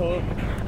terror.